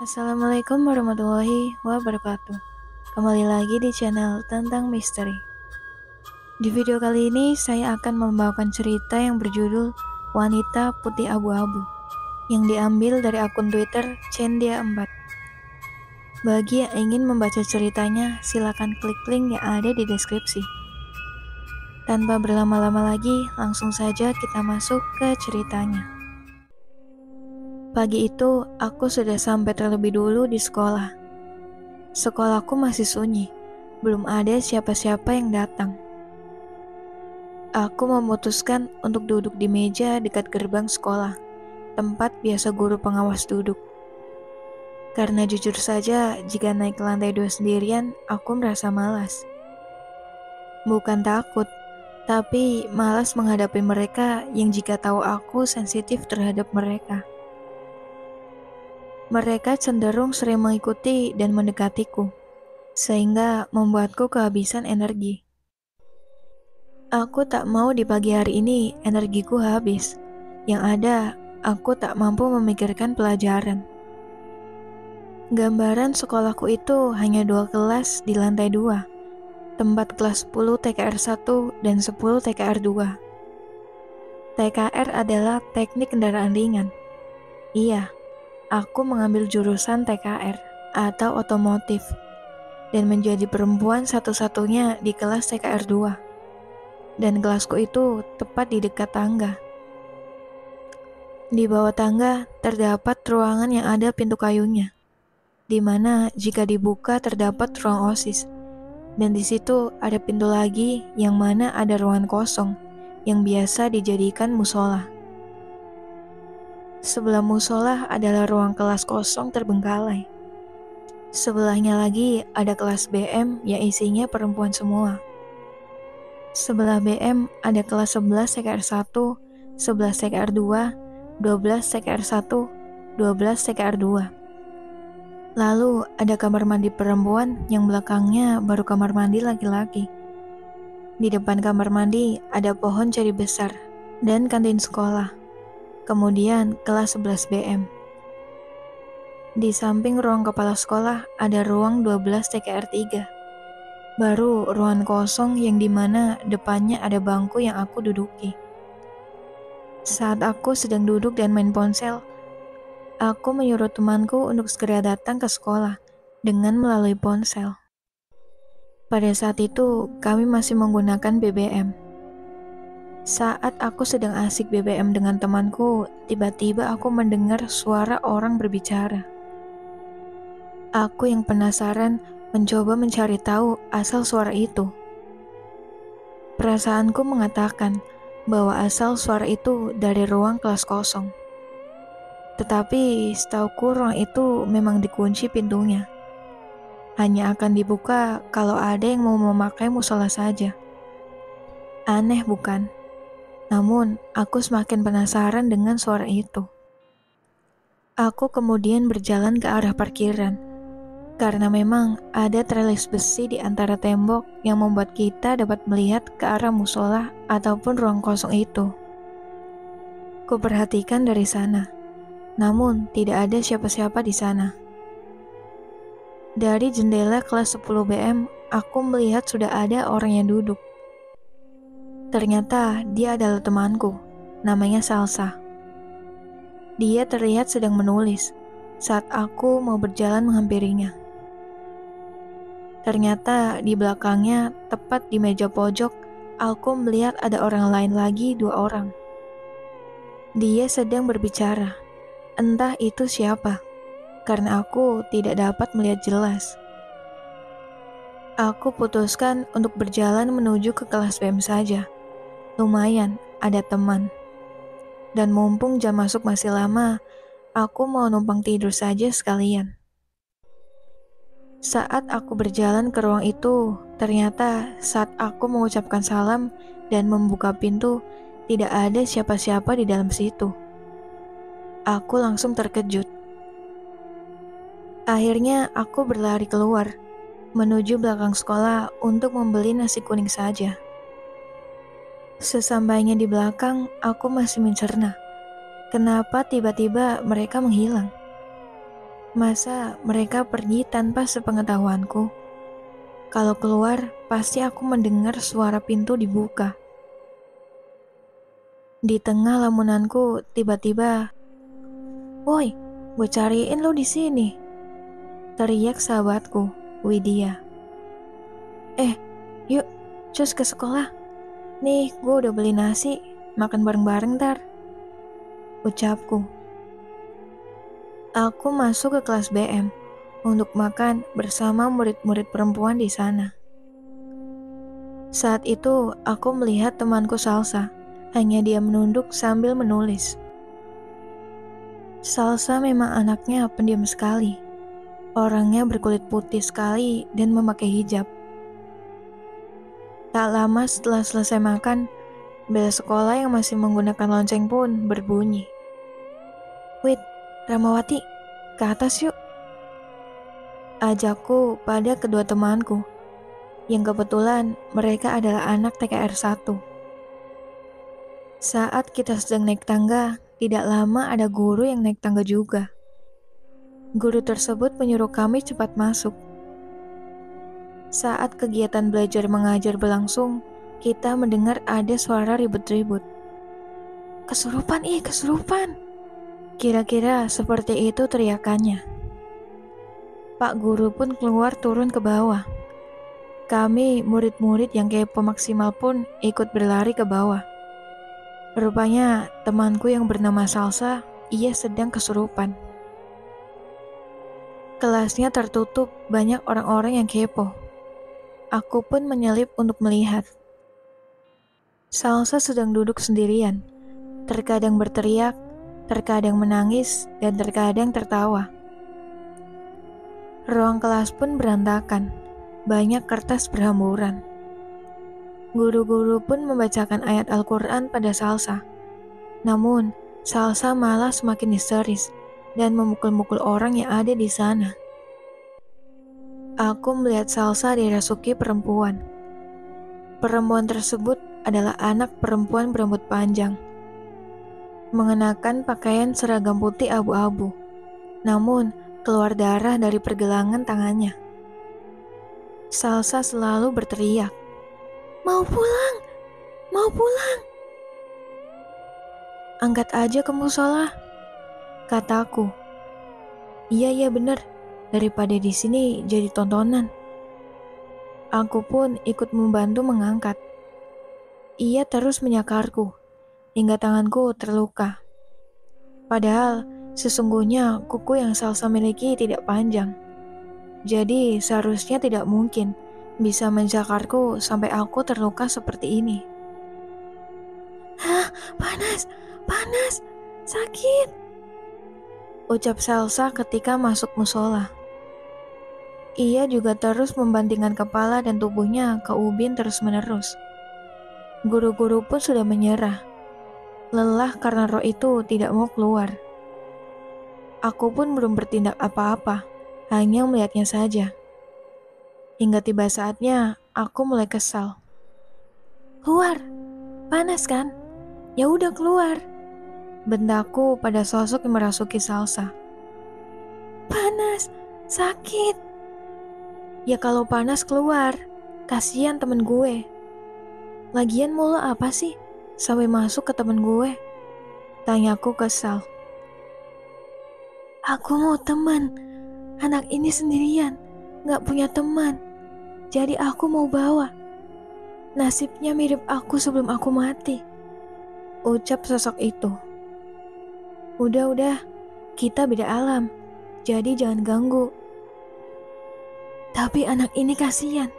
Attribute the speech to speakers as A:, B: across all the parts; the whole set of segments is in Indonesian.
A: Assalamualaikum warahmatullahi wabarakatuh. Kembali lagi di channel tentang misteri. Di video kali ini saya akan membawakan cerita yang berjudul Wanita Putih Abu-Abu yang diambil dari akun Twitter Cendia4. Bagi yang ingin membaca ceritanya, silakan klik link yang ada di deskripsi. Tanpa berlama-lama lagi, langsung saja kita masuk ke ceritanya. Pagi itu, aku sudah sampai terlebih dulu di sekolah. Sekolahku masih sunyi, belum ada siapa-siapa yang datang. Aku memutuskan untuk duduk di meja dekat gerbang sekolah, tempat biasa guru pengawas duduk. Karena jujur saja, jika naik ke lantai dua sendirian, aku merasa malas. Bukan takut, tapi malas menghadapi mereka yang jika tahu aku sensitif terhadap mereka. Mereka cenderung sering mengikuti dan mendekatiku, sehingga membuatku kehabisan energi. Aku tak mau di pagi hari ini energiku habis. Yang ada, aku tak mampu memikirkan pelajaran. Gambaran sekolahku itu hanya dua kelas di lantai dua, tempat kelas 10 TKR 1 dan 10 TKR 2. TKR adalah teknik kendaraan ringan. Iya, aku mengambil jurusan TKR atau otomotif dan menjadi perempuan satu-satunya di kelas TKR 2. Dan kelasku itu tepat di dekat tangga. Di bawah tangga terdapat ruangan yang ada pintu kayunya di mana jika dibuka terdapat ruang OSIS. Dan di situ ada pintu lagi yang mana ada ruangan kosong yang biasa dijadikan musola. Sebelah musola adalah ruang kelas kosong terbengkalai. Sebelahnya lagi ada kelas BM yang isinya perempuan semua. Sebelah BM ada kelas 11 TKR 1, 11 TKR 2, 12 TKR 1, 12 TKR 2. Lalu ada kamar mandi perempuan yang belakangnya baru kamar mandi laki-laki. Di depan kamar mandi ada pohon ceri besar dan kantin sekolah. Kemudian kelas 11 BM. Di samping ruang kepala sekolah ada ruang 12 TKR 3. Baru ruangan kosong yang di mana depannya ada bangku yang aku duduki. Saat aku sedang duduk dan main ponsel, Aku menyuruh temanku untuk segera datang ke sekolah dengan melalui ponsel. Pada saat itu, kami masih menggunakan BBM. Saat aku sedang asik BBM dengan temanku, tiba-tiba aku mendengar suara orang berbicara. Aku yang penasaran mencoba mencari tahu asal suara itu. Perasaanku mengatakan bahwa asal suara itu dari ruang kelas kosong. Tetapi setauku ruang itu memang dikunci pintunya. Hanya akan dibuka kalau ada yang mau memakai musola saja. Aneh bukan? Namun, aku semakin penasaran dengan suara itu. Aku kemudian berjalan ke arah parkiran, karena memang ada trellis besi di antara tembok yang membuat kita dapat melihat ke arah musola ataupun ruang kosong itu. Kuperhatikan dari sana namun, tidak ada siapa-siapa di sana. Dari jendela kelas 10 BM, aku melihat sudah ada orang yang duduk. Ternyata dia adalah temanku, namanya Salsa. Dia terlihat sedang menulis saat aku mau berjalan menghampirinya. Ternyata di belakangnya, tepat di meja pojok, aku melihat ada orang lain lagi dua orang. Dia sedang berbicara Entah itu siapa, karena aku tidak dapat melihat jelas. Aku putuskan untuk berjalan menuju ke kelas BM saja. Lumayan, ada teman. Dan mumpung jam masuk masih lama, aku mau numpang tidur saja sekalian. Saat aku berjalan ke ruang itu, ternyata saat aku mengucapkan salam dan membuka pintu, tidak ada siapa-siapa di dalam situ. Aku langsung terkejut. Akhirnya aku berlari keluar, menuju belakang sekolah untuk membeli nasi kuning saja. Sesampainya di belakang, aku masih mencerna. Kenapa tiba-tiba mereka menghilang? Masa mereka pergi tanpa sepengetahuanku? Kalau keluar, pasti aku mendengar suara pintu dibuka. Di tengah lamunanku, tiba-tiba, "Woi, gue cariin lo di sini." Teriak sahabatku, Widya. "Eh, yuk, cus ke sekolah. Nih, gue udah beli nasi, makan bareng-bareng ntar." Ucapku. Aku masuk ke kelas BM untuk makan bersama murid-murid perempuan di sana. Saat itu, aku melihat temanku Salsa hanya dia menunduk sambil menulis. Salsa memang anaknya pendiam sekali. Orangnya berkulit putih sekali dan memakai hijab. Tak lama setelah selesai makan, bel sekolah yang masih menggunakan lonceng pun berbunyi. Wait, Ramawati, ke atas yuk. Ajakku pada kedua temanku, yang kebetulan mereka adalah anak TKR 1. Saat kita sedang naik tangga, tidak lama ada guru yang naik tangga juga. Guru tersebut menyuruh kami cepat masuk. Saat kegiatan belajar mengajar berlangsung, kita mendengar ada suara ribut-ribut. Kesurupan ih, kesurupan. Kira-kira seperti itu teriakannya. Pak guru pun keluar turun ke bawah. Kami, murid-murid yang kepo maksimal pun ikut berlari ke bawah. Rupanya temanku yang bernama Salsa, ia sedang kesurupan. Kelasnya tertutup, banyak orang-orang yang kepo. Aku pun menyelip untuk melihat. Salsa sedang duduk sendirian, terkadang berteriak, terkadang menangis, dan terkadang tertawa. Ruang kelas pun berantakan, banyak kertas berhamburan. Guru-guru pun membacakan ayat Al-Quran pada Salsa. Namun, Salsa malah semakin histeris dan memukul-mukul orang yang ada di sana. Aku melihat Salsa dirasuki perempuan. Perempuan tersebut adalah anak perempuan berambut panjang. Mengenakan pakaian seragam putih abu-abu. Namun, keluar darah dari pergelangan tangannya. Salsa selalu berteriak, Mau pulang, mau pulang. Angkat aja ke musola, kataku. Iya, iya bener, daripada di sini jadi tontonan. Aku pun ikut membantu mengangkat. Ia terus menyakarku, hingga tanganku terluka. Padahal sesungguhnya kuku yang Salsa miliki tidak panjang. Jadi seharusnya tidak mungkin bisa menjakarku sampai aku terluka seperti ini. Hah, panas, panas, sakit. Ucap Salsa ketika masuk musola. Ia juga terus membandingkan kepala dan tubuhnya ke ubin terus-menerus. Guru-guru pun sudah menyerah. Lelah karena roh itu tidak mau keluar. Aku pun belum bertindak apa-apa, hanya melihatnya saja. Hingga tiba saatnya aku mulai kesal. Keluar, panas kan? Ya udah keluar. Bendaku pada sosok yang merasuki salsa. Panas, sakit. Ya kalau panas keluar, kasihan temen gue. Lagian mulu apa sih sampai masuk ke temen gue? Tanyaku kesal. Aku mau teman. Anak ini sendirian, gak punya teman. Jadi aku mau bawa. Nasibnya mirip aku sebelum aku mati. Ucap sosok itu. Udah-udah, kita beda alam. Jadi jangan ganggu. Tapi anak ini kasihan,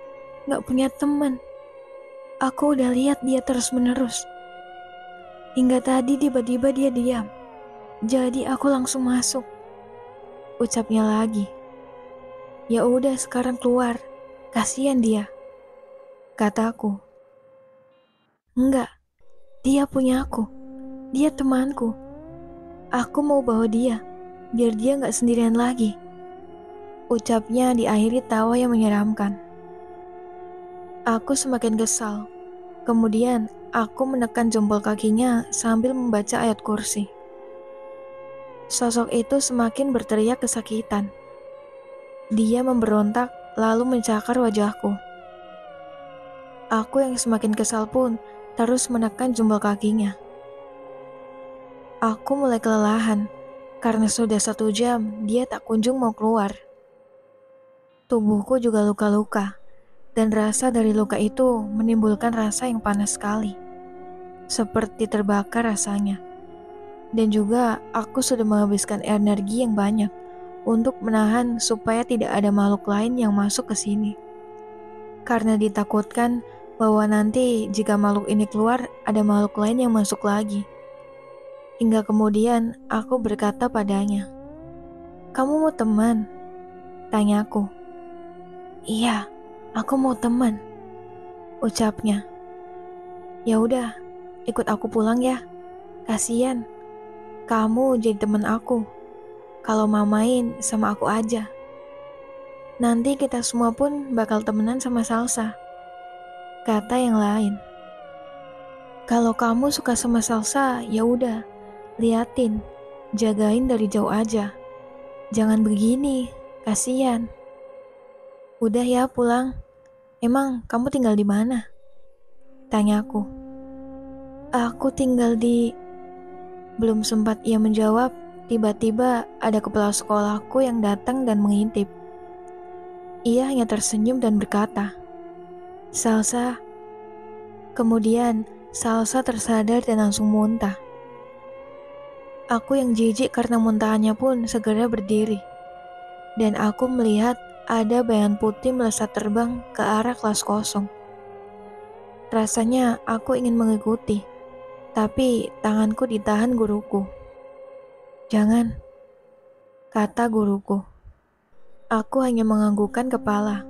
A: gak punya teman. Aku udah lihat dia terus-menerus. Hingga tadi tiba-tiba dia diam. Jadi aku langsung masuk. Ucapnya lagi. Ya udah sekarang keluar. Kasihan dia, kataku. Enggak, dia punya aku. Dia temanku. Aku mau bawa dia, biar dia nggak sendirian lagi. Ucapnya diakhiri tawa yang menyeramkan. Aku semakin kesal. Kemudian aku menekan jempol kakinya sambil membaca ayat kursi. Sosok itu semakin berteriak kesakitan. Dia memberontak lalu mencakar wajahku. Aku yang semakin kesal pun terus menekan jempol kakinya. Aku mulai kelelahan karena sudah satu jam dia tak kunjung mau keluar. Tubuhku juga luka-luka, dan rasa dari luka itu menimbulkan rasa yang panas sekali, seperti terbakar rasanya. Dan juga aku sudah menghabiskan energi yang banyak untuk menahan supaya tidak ada makhluk lain yang masuk ke sini. Karena ditakutkan bahwa nanti jika makhluk ini keluar, ada makhluk lain yang masuk lagi. Hingga kemudian aku berkata padanya, "Kamu mau teman?" Tanyaku. Iya, aku mau teman. Ucapnya. Ya udah, ikut aku pulang ya. Kasian. Kamu jadi teman aku. Kalau mau main sama aku aja. Nanti kita semua pun bakal temenan sama Salsa. Kata yang lain. Kalau kamu suka sama Salsa, ya udah, liatin, jagain dari jauh aja. Jangan begini, kasihan. Udah ya pulang. Emang kamu tinggal di mana? Tanyaku. Aku tinggal di... Belum sempat ia menjawab, tiba-tiba ada kepala sekolahku yang datang dan mengintip. Ia hanya tersenyum dan berkata, Salsa. Kemudian Salsa tersadar dan langsung muntah. Aku yang jijik karena muntahannya pun segera berdiri. Dan aku melihat ada bayangan putih melesat terbang ke arah kelas kosong. Rasanya aku ingin mengikuti, tapi tanganku ditahan guruku. Jangan, kata guruku. Aku hanya menganggukkan kepala.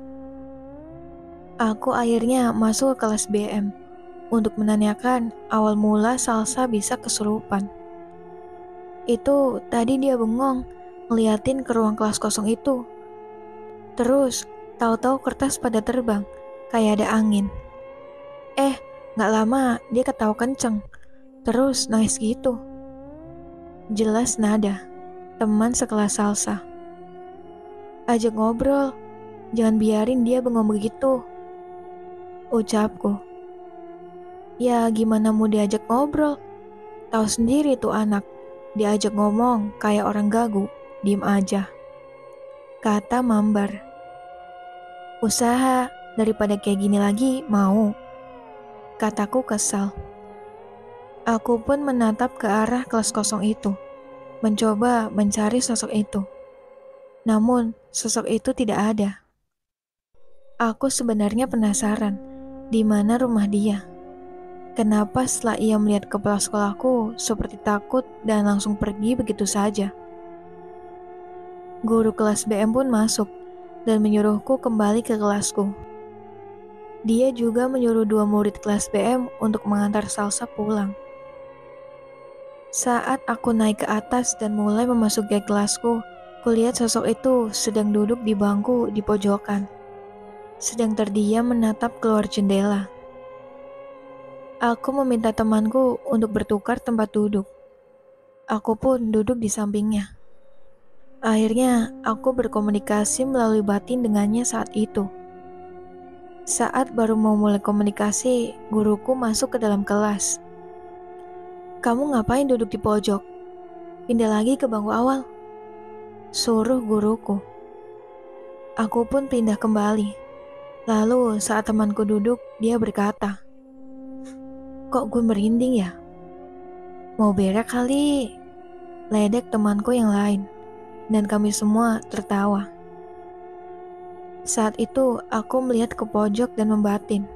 A: Aku akhirnya masuk ke kelas BM untuk menanyakan awal mula salsa bisa kesurupan. Itu tadi dia bengong ngeliatin ke ruang kelas kosong itu Terus, tahu-tahu kertas pada terbang, kayak ada angin. Eh, gak lama dia ketawa kenceng, terus nangis gitu. Jelas nada, teman sekelas salsa. Ajak ngobrol, jangan biarin dia bengong begitu. Ucapku. Ya gimana mau diajak ngobrol? Tahu sendiri tuh anak, diajak ngomong kayak orang gagu, diem aja kata Mambar. Usaha daripada kayak gini lagi mau. Kataku kesal. Aku pun menatap ke arah kelas kosong itu, mencoba mencari sosok itu. Namun, sosok itu tidak ada. Aku sebenarnya penasaran di mana rumah dia. Kenapa setelah ia melihat kepala sekolahku seperti takut dan langsung pergi begitu saja? Guru kelas BM pun masuk dan menyuruhku kembali ke kelasku. Dia juga menyuruh dua murid kelas BM untuk mengantar Salsa pulang. Saat aku naik ke atas dan mulai memasuki kelasku, kulihat sosok itu sedang duduk di bangku di pojokan, sedang terdiam menatap keluar jendela. Aku meminta temanku untuk bertukar tempat duduk. Aku pun duduk di sampingnya. Akhirnya, aku berkomunikasi melalui batin dengannya saat itu. Saat baru mau mulai komunikasi, guruku masuk ke dalam kelas. Kamu ngapain duduk di pojok? Pindah lagi ke bangku awal. Suruh guruku. Aku pun pindah kembali. Lalu saat temanku duduk, dia berkata, Kok gue merinding ya? Mau berak kali? Ledek temanku yang lain dan kami semua tertawa. Saat itu aku melihat ke pojok dan membatin.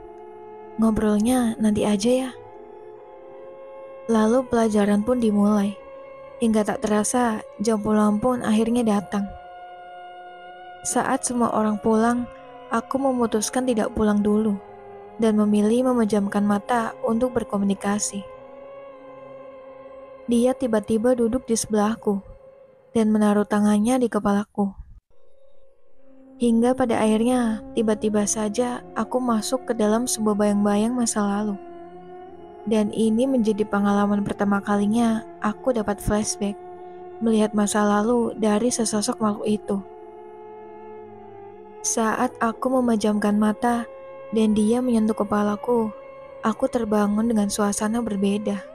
A: Ngobrolnya nanti aja ya. Lalu pelajaran pun dimulai. Hingga tak terasa jam pulang pun akhirnya datang. Saat semua orang pulang, aku memutuskan tidak pulang dulu dan memilih memejamkan mata untuk berkomunikasi. Dia tiba-tiba duduk di sebelahku dan menaruh tangannya di kepalaku. Hingga pada akhirnya, tiba-tiba saja aku masuk ke dalam sebuah bayang-bayang masa lalu. Dan ini menjadi pengalaman pertama kalinya aku dapat flashback melihat masa lalu dari sesosok makhluk itu. Saat aku memejamkan mata dan dia menyentuh kepalaku, aku terbangun dengan suasana berbeda.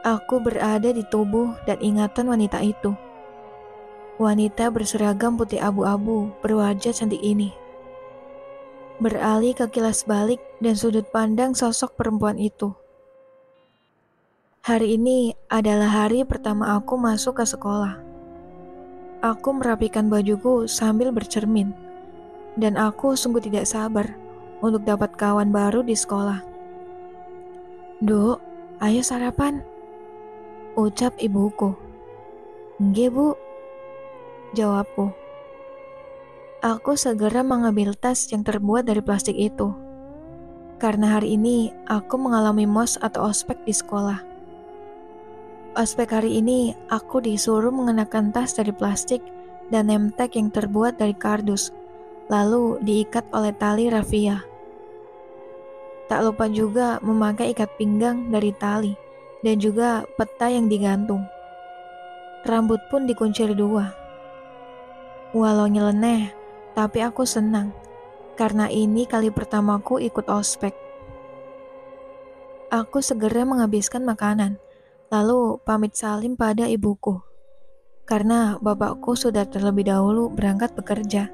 A: Aku berada di tubuh dan ingatan wanita itu. Wanita berseragam putih abu-abu berwajah cantik ini. Beralih ke kilas balik dan sudut pandang sosok perempuan itu. Hari ini adalah hari pertama aku masuk ke sekolah. Aku merapikan bajuku sambil bercermin, dan aku sungguh tidak sabar untuk dapat kawan baru di sekolah. Duk, ayo sarapan. Ucap ibuku. Nggih, Bu. Jawabku. Aku segera mengambil tas yang terbuat dari plastik itu. Karena hari ini aku mengalami mos atau ospek di sekolah. Ospek hari ini, aku disuruh mengenakan tas dari plastik dan nemtek yang terbuat dari kardus, lalu diikat oleh tali rafia. Tak lupa juga memakai ikat pinggang dari tali dan juga peta yang digantung. Rambut pun dikuncir dua. Walau nyeleneh, tapi aku senang karena ini kali pertamaku ikut ospek. Aku segera menghabiskan makanan lalu pamit salim pada ibuku, karena bapakku sudah terlebih dahulu berangkat bekerja.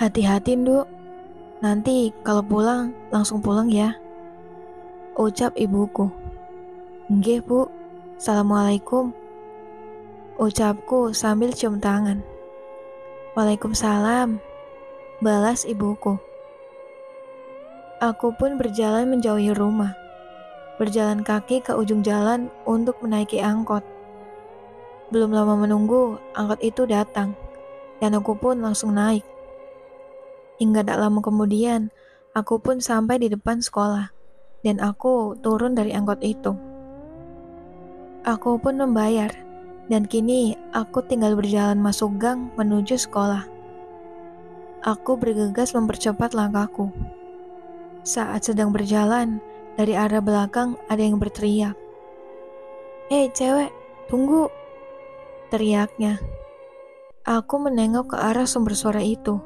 A: Hati-hati, Nduk. Nanti kalau pulang, langsung pulang ya. Ucap ibuku. Nggih, Bu. Assalamualaikum. Ucapku sambil cium tangan. Waalaikumsalam. Balas ibuku. Aku pun berjalan menjauhi rumah berjalan kaki ke ujung jalan untuk menaiki angkot. Belum lama menunggu, angkot itu datang, dan aku pun langsung naik. Hingga tak lama kemudian, aku pun sampai di depan sekolah, dan aku turun dari angkot itu. Aku pun membayar, dan kini aku tinggal berjalan masuk gang menuju sekolah. Aku bergegas mempercepat langkahku. Saat sedang berjalan, dari arah belakang ada yang berteriak. Hei cewek, tunggu! Teriaknya. Aku menengok ke arah sumber suara itu.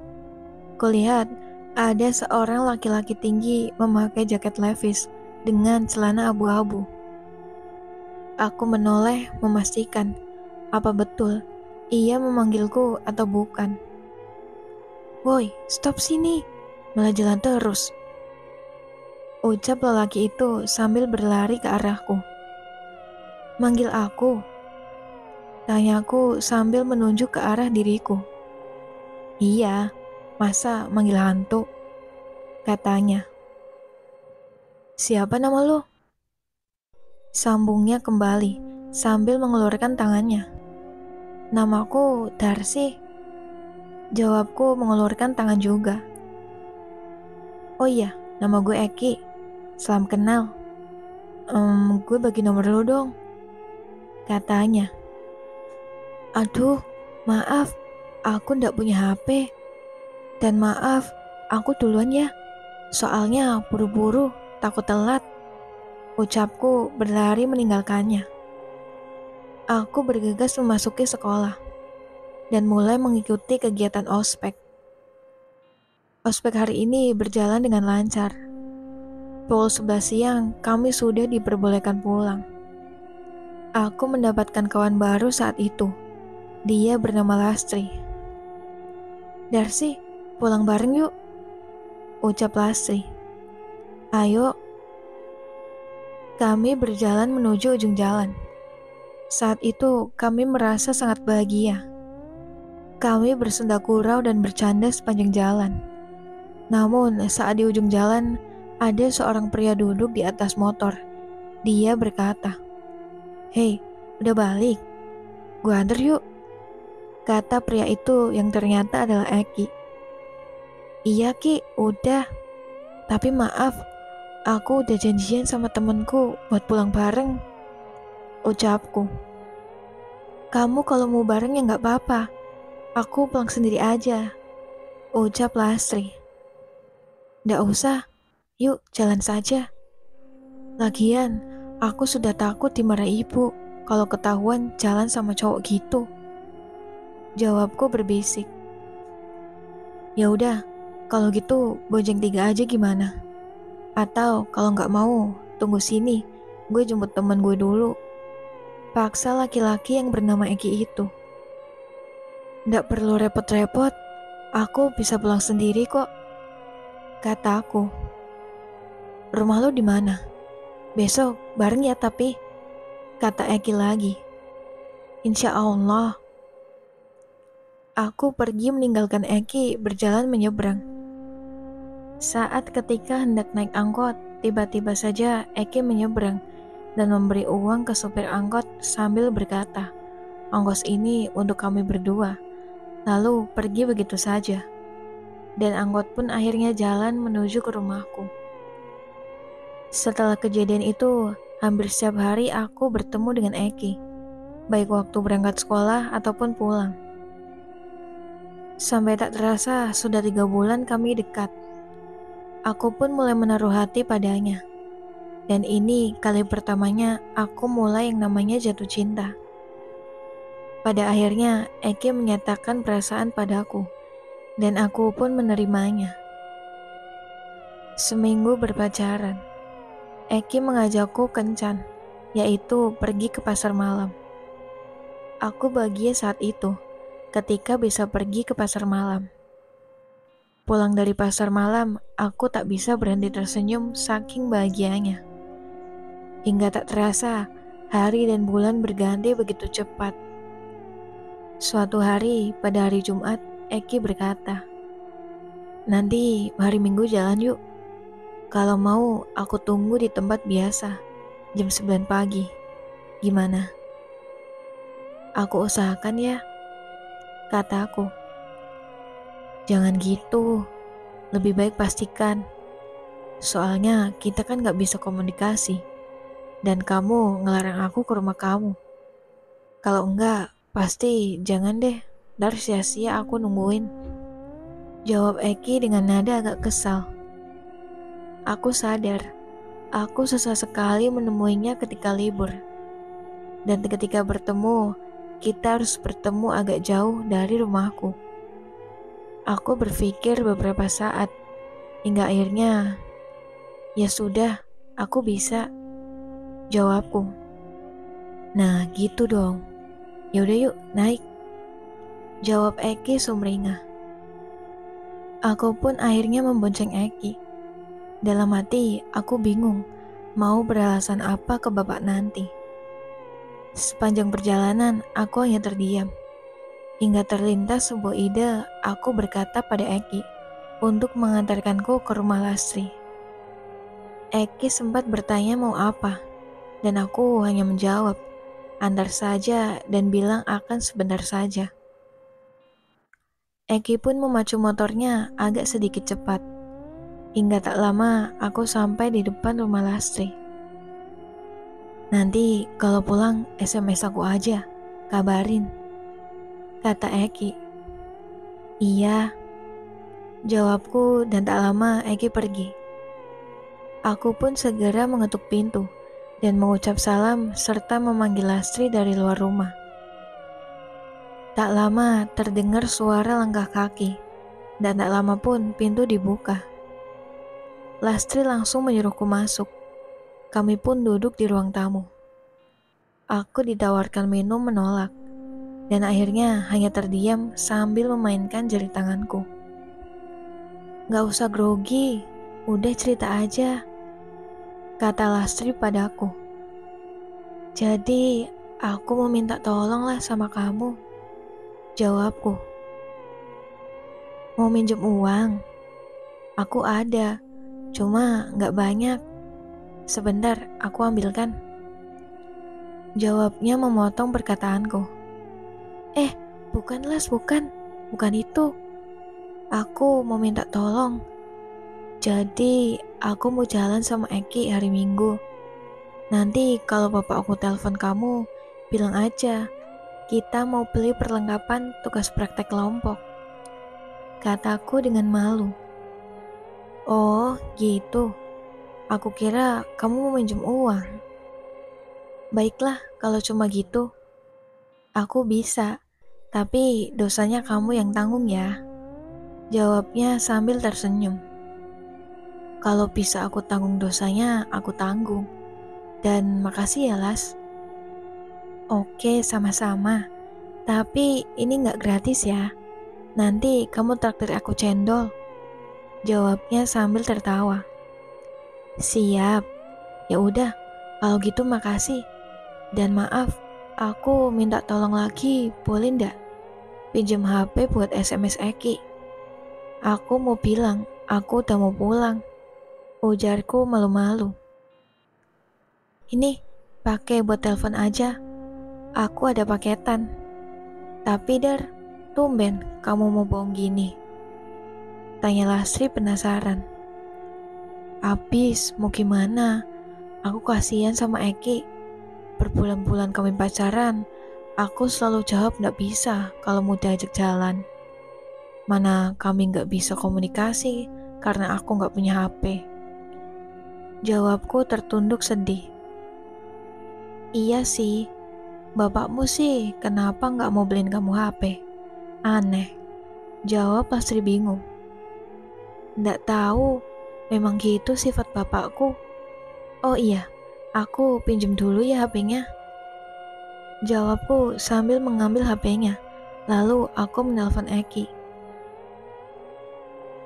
A: Kulihat ada seorang laki-laki tinggi memakai jaket levis dengan celana abu-abu. Aku menoleh memastikan apa betul ia memanggilku atau bukan. Woi, stop sini. Malah jalan terus. Ucap lelaki itu sambil berlari ke arahku. Manggil aku. Tanyaku sambil menunjuk ke arah diriku. Iya, masa manggil hantu? Katanya. Siapa nama lo? Sambungnya kembali sambil mengeluarkan tangannya. Namaku Darcy. Jawabku mengeluarkan tangan juga. Oh iya, nama gue Eki. Salam kenal. Um, gue bagi nomor lo dong. Katanya. Aduh, maaf, aku ndak punya HP. Dan maaf, aku duluan ya. Soalnya buru-buru, takut telat. Ucapku berlari meninggalkannya. Aku bergegas memasuki sekolah dan mulai mengikuti kegiatan ospek. Ospek hari ini berjalan dengan lancar. Pukul 11 siang, kami sudah diperbolehkan pulang. Aku mendapatkan kawan baru saat itu. Dia bernama Lastri. Darcy, pulang bareng yuk. Ucap Lastri. Ayo. Kami berjalan menuju ujung jalan. Saat itu kami merasa sangat bahagia. Kami bersenda gurau dan bercanda sepanjang jalan. Namun saat di ujung jalan, ada seorang pria duduk di atas motor. Dia berkata, Hei, udah balik? Gua antar yuk. Kata pria itu yang ternyata adalah Eki. Iya Ki, udah. Tapi maaf, aku udah janjian sama temenku buat pulang bareng. Ucapku. Kamu kalau mau bareng ya nggak apa-apa. Aku pulang sendiri aja. Ucap Lastri. Nggak usah, Yuk, jalan saja. Lagian, aku sudah takut dimarahi ibu. kalau ketahuan jalan sama cowok gitu? Jawabku berbisik. Ya udah, kalau gitu bojeng tiga aja gimana? Atau kalau nggak mau, tunggu sini, gue jemput teman gue dulu. Paksa laki-laki yang bernama Eki itu. Nggak perlu repot-repot, aku bisa pulang sendiri kok. Kata aku. Rumah lo di mana? Besok bareng ya tapi, kata Eki lagi. Insya Allah, Aku pergi meninggalkan Eki berjalan menyeberang. Saat ketika hendak naik angkot, tiba-tiba saja Eki menyeberang dan memberi uang ke supir angkot sambil berkata, Ongkos ini untuk kami berdua. Lalu pergi begitu saja. Dan angkot pun akhirnya jalan menuju ke rumahku. Setelah kejadian itu, hampir setiap hari aku bertemu dengan Eki, baik waktu berangkat sekolah ataupun pulang. Sampai tak terasa sudah tiga bulan kami dekat. Aku pun mulai menaruh hati padanya. Dan ini kali pertamanya aku mulai yang namanya jatuh cinta. Pada akhirnya, Eki menyatakan perasaan padaku, dan aku pun menerimanya. Seminggu berpacaran, Eki mengajakku kencan, yaitu pergi ke pasar malam. Aku bahagia saat itu ketika bisa pergi ke pasar malam. Pulang dari pasar malam, aku tak bisa berhenti tersenyum saking bahagianya. Hingga tak terasa, hari dan bulan berganti begitu cepat. Suatu hari, pada hari Jumat, Eki berkata, Nanti hari Minggu jalan yuk. Kalau mau, aku tunggu di tempat biasa, jam 9 pagi. Gimana? Aku usahakan ya kataku. Jangan gitu, lebih baik pastikan. Soalnya kita kan gak bisa komunikasi. Dan kamu ngelarang aku ke rumah kamu. Kalau enggak, pasti jangan deh. Dar sia-sia aku nungguin. Jawab Eki dengan nada agak kesal. Aku sadar, aku susah sekali menemuinya ketika libur. Dan ketika bertemu, kita harus bertemu agak jauh dari rumahku. Aku berpikir beberapa saat, hingga akhirnya, ya sudah, aku bisa. Jawabku. Nah, gitu dong. Yaudah yuk, naik. Jawab Eki sumringah. Aku pun akhirnya membonceng Eki. Dalam hati, aku bingung mau beralasan apa ke bapak nanti. Sepanjang perjalanan, aku hanya terdiam. Hingga terlintas sebuah ide, aku berkata pada Eki untuk mengantarkanku ke rumah Lastri. Eki sempat bertanya mau apa, dan aku hanya menjawab, antar saja dan bilang akan sebentar saja. Eki pun memacu motornya agak sedikit cepat. Hingga tak lama, aku sampai di depan rumah Lastri. Nanti kalau pulang SMS aku aja, kabarin. Kata Eki. Iya. Jawabku dan tak lama Eki pergi. Aku pun segera mengetuk pintu dan mengucap salam serta memanggil Lastri dari luar rumah. Tak lama terdengar suara langkah kaki dan tak lama pun pintu dibuka. Lastri langsung menyuruhku masuk. Kami pun duduk di ruang tamu. Aku ditawarkan minum menolak, dan akhirnya hanya terdiam sambil memainkan jari tanganku. Gak usah grogi, udah cerita aja, kata Lastri padaku. Jadi, aku mau minta tolong lah sama kamu. Jawabku. Mau minjem uang? Aku ada, cuma gak banyak. Sebentar, aku ambilkan. Jawabnya memotong perkataanku. Eh, bukan Las, bukan. Bukan itu. Aku mau minta tolong. Jadi, aku mau jalan sama Eki hari Minggu. Nanti kalau bapak aku telepon kamu, bilang aja, kita mau beli perlengkapan tugas praktek kelompok. Kataku dengan malu. Oh, gitu. Aku kira kamu mau minjem uang. Baiklah, kalau cuma gitu. Aku bisa, tapi dosanya kamu yang tanggung ya. Jawabnya sambil tersenyum. Kalau bisa aku tanggung dosanya, aku tanggung. Dan makasih ya, Las. Oke, sama-sama. Tapi ini nggak gratis ya. Nanti kamu traktir aku cendol. Jawabnya sambil tertawa. Siap. Ya udah, kalau gitu makasih. Dan maaf, aku minta tolong lagi, boleh ndak? Pinjam HP buat SMS Eki. Aku mau bilang, aku udah mau pulang. Ujarku malu-malu. Ini, pakai buat telepon aja. Aku ada paketan. Tapi Dar, tumben kamu mau bohong gini. Tanya Lasri penasaran. Abis, mau gimana? Aku kasihan sama Eki. Berbulan-bulan kami pacaran, aku selalu jawab nggak bisa kalau mau diajak jalan. Mana kami nggak bisa komunikasi karena aku nggak punya HP. Jawabku tertunduk sedih. Iya sih, bapakmu sih kenapa nggak mau beliin kamu HP? Aneh. Jawab Lastri bingung. Nggak tahu, memang gitu sifat bapakku. Oh iya, aku pinjem dulu ya HP-nya. Jawabku sambil mengambil HP-nya. Lalu aku menelpon Eki.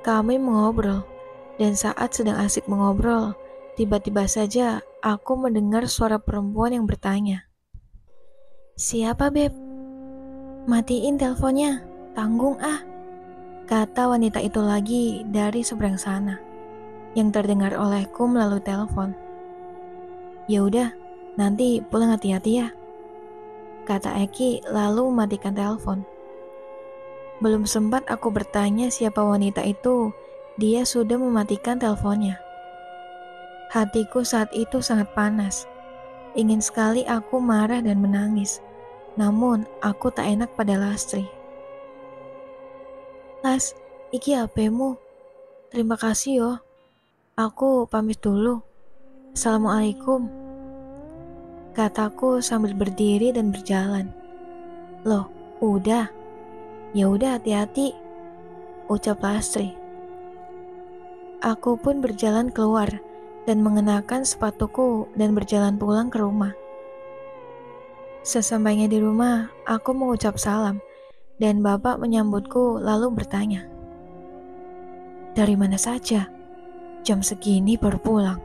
A: Kami mengobrol, dan saat sedang asik mengobrol, Tiba-tiba saja aku mendengar suara perempuan yang bertanya. Siapa Beb? Matiin teleponnya, tanggung ah. Kata wanita itu lagi dari seberang sana, yang terdengar olehku melalui telepon. Ya udah, nanti pulang hati-hati ya. Kata Eki lalu matikan telepon. Belum sempat aku bertanya siapa wanita itu, dia sudah mematikan teleponnya. Hatiku saat itu sangat panas. Ingin sekali aku marah dan menangis. Namun, aku tak enak pada Lastri. Las, iki HPmu. Terima kasih yo. Aku pamit dulu. Assalamualaikum. Kataku sambil berdiri dan berjalan. Loh, udah. Ya udah hati-hati. Ucap Lastri. Aku pun berjalan keluar dan mengenakan sepatuku dan berjalan pulang ke rumah. Sesampainya di rumah, aku mengucap salam dan bapak menyambutku lalu bertanya, Dari mana saja? Jam segini baru pulang.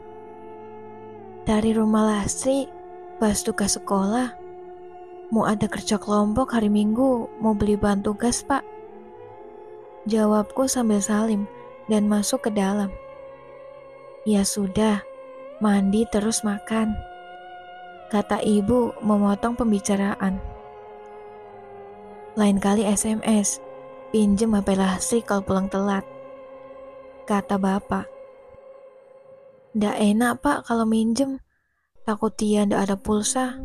A: Dari rumah Lastri, pas tugas sekolah. Mau ada kerja kelompok hari Minggu, mau beli bahan tugas pak. Jawabku sambil salim dan masuk ke dalam. Ya sudah, mandi terus makan. Kata ibu memotong pembicaraan. Lain kali SMS, pinjem HP Lasri kalau pulang telat. Kata bapak. Ndak enak pak kalau minjem, takut dia ndak ada pulsa.